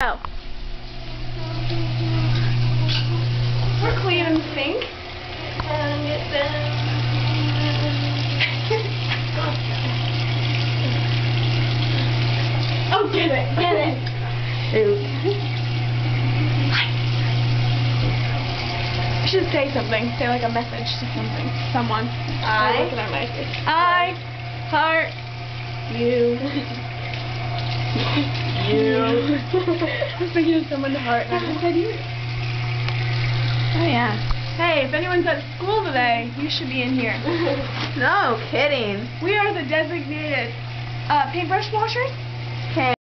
Oh. We're cleaning the sink. oh, get it, get it. I should say something. Say like a message to something. Someone. I- Look at my face. I heart you. You. I was thinking of someone to heart and I said you. Oh yeah. Hey, if anyone's at school today, you should be in here. No kidding. We are the designated uh, paintbrush washers.